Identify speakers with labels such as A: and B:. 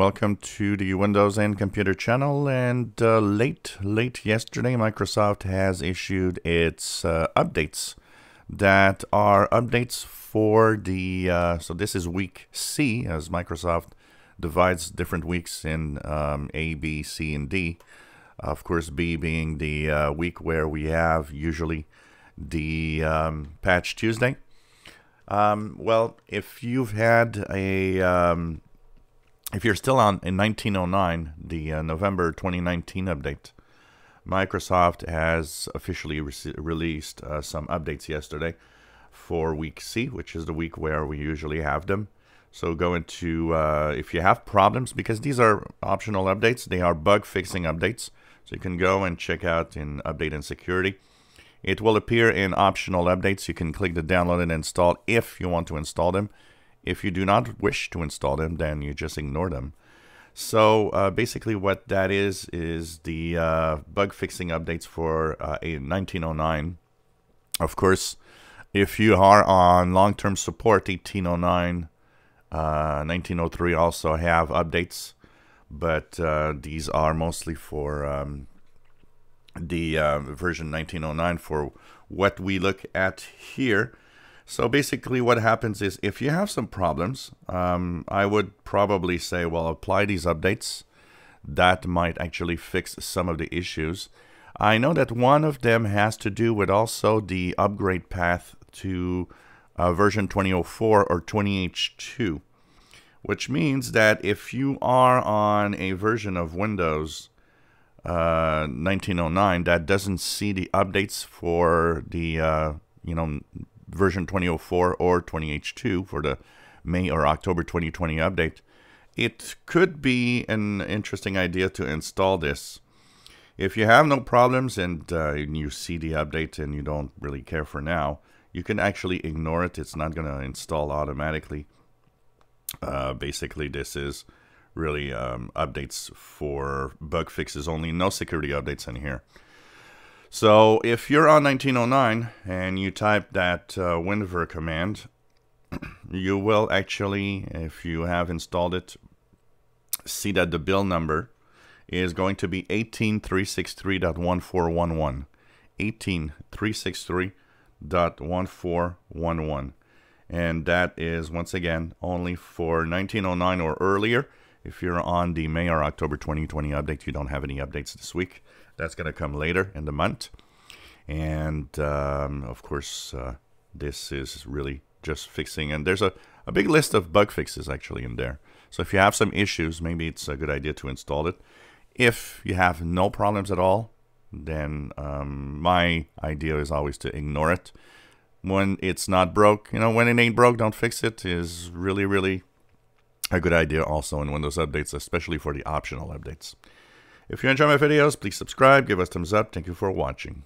A: Welcome to the Windows and Computer channel. And uh, late, late yesterday, Microsoft has issued its uh, updates that are updates for the. Uh, so this is week C, as Microsoft divides different weeks in um, A, B, C, and D. Of course, B being the uh, week where we have usually the um, patch Tuesday. Um, well, if you've had a um, if you're still on in 1909, the uh, November 2019 update, Microsoft has officially re released uh, some updates yesterday for week C, which is the week where we usually have them. So go into, uh, if you have problems, because these are optional updates, they are bug fixing updates. So you can go and check out in Update and Security. It will appear in optional updates. You can click the download and install if you want to install them. If you do not wish to install them, then you just ignore them. So uh, basically what that is, is the uh, bug fixing updates for uh, a 1909. Of course, if you are on long-term support, 1809, 1903 uh, also have updates, but uh, these are mostly for um, the uh, version 1909 for what we look at here. So basically what happens is if you have some problems, um, I would probably say, well, apply these updates. That might actually fix some of the issues. I know that one of them has to do with also the upgrade path to uh, version 2004 or 20H2, which means that if you are on a version of Windows uh, 1909 that doesn't see the updates for the uh, you know version 2004 or 20H2 for the May or October 2020 update, it could be an interesting idea to install this. If you have no problems and uh, you see the update and you don't really care for now, you can actually ignore it. It's not going to install automatically. Uh, basically, this is really um, updates for bug fixes only, no security updates in here. So if you're on 1909 and you type that uh, WinVer command, you will actually, if you have installed it, see that the build number is going to be 18363.1411. 18363.1411. And that is, once again, only for 1909 or earlier. If you're on the May or October 2020 update, you don't have any updates this week. That's going to come later in the month. And um, of course, uh, this is really just fixing. And there's a, a big list of bug fixes actually in there. So if you have some issues, maybe it's a good idea to install it. If you have no problems at all, then um, my idea is always to ignore it. When it's not broke, you know, when it ain't broke, don't fix it is really, really a good idea also in Windows updates, especially for the optional updates. If you enjoy my videos, please subscribe, give us thumbs up. Thank you for watching.